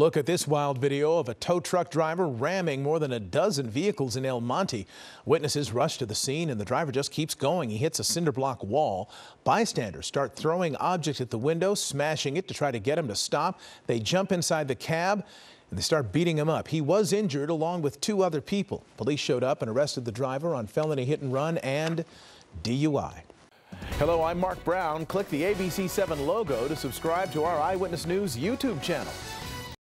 Look at this wild video of a tow truck driver ramming more than a dozen vehicles in El Monte. Witnesses rush to the scene and the driver just keeps going. He hits a cinder block wall. Bystanders start throwing objects at the window, smashing it to try to get him to stop. They jump inside the cab and they start beating him up. He was injured along with two other people. Police showed up and arrested the driver on felony hit and run and DUI. Hello, I'm Mark Brown. Click the ABC7 logo to subscribe to our Eyewitness News YouTube channel.